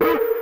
you